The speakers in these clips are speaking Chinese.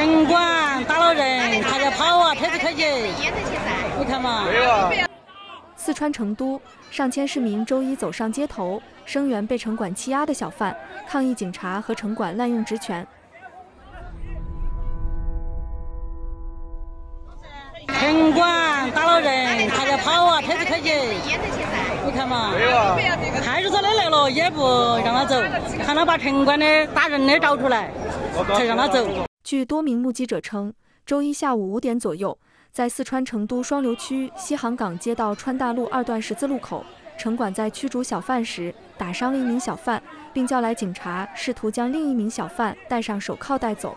城管打了人，他在跑啊，车子开起，你看嘛，四川成都，上千市民周一走上街头，声援被城管欺压的小贩，抗议警察和城管滥用职权。城管打了人，他在跑啊，车子开起，你看嘛，派出所的来了也不让他走，喊他把城管的打人的找出来，才让他走。据多名目击者称，周一下午五点左右。在四川成都双流区西航港街道川大路二段十字路口，城管在驱逐小贩时打伤了一名小贩，并叫来警察，试图将另一名小贩戴上手铐带走。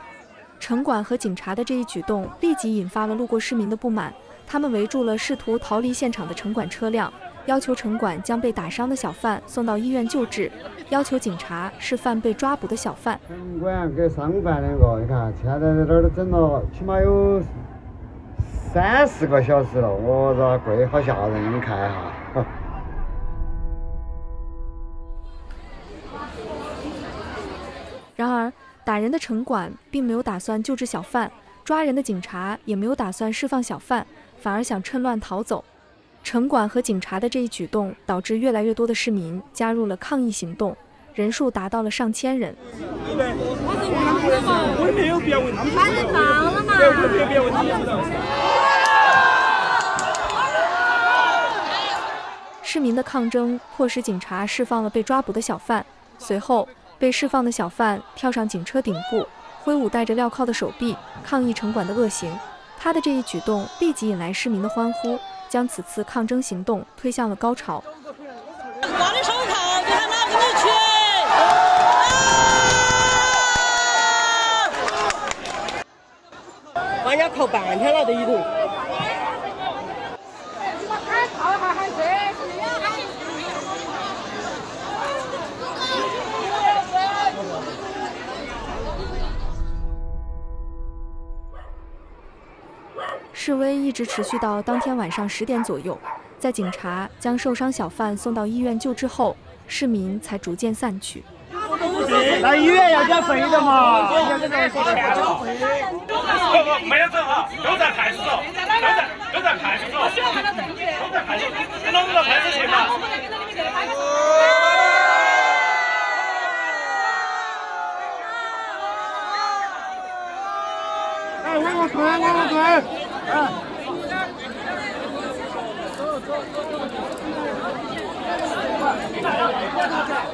城管和警察的这一举动立即引发了路过市民的不满，他们围住了试图逃离现场的城管车辆，要求城管将被打伤的小贩送到医院救治，要求警察释放被抓捕的小贩。城管跟商贩两个，你看现在在这儿都整了，起码有。三四个小时了，我操，贵好吓人！你看一下。然而，打人的城管并没有打算救治小贩，抓人的警察也没有打算释放小贩，反而想趁乱逃走。城管和警察的这一举动，导致越来越多的市民加入了抗议行动，人数达到了上千人。市民的抗争迫使警察释放了被抓捕的小贩。随后，被释放的小贩跳上警车顶部，挥舞带着镣铐的手臂，抗议城管的恶行。他的这一举动立即引来市民的欢呼，将此次抗争行动推向了高潮。把人家靠半天了，这一路。示威一直持续到当天晚上十点左右，在警察将受伤小贩送到医院救治后，市民才逐渐散去。来医院要交费的嘛？不不，没有走哈，都在派出所，都在都在派出所，都在派出所，跟老子到派出所去嘛。往我腿，往我腿，哎！走走走走走！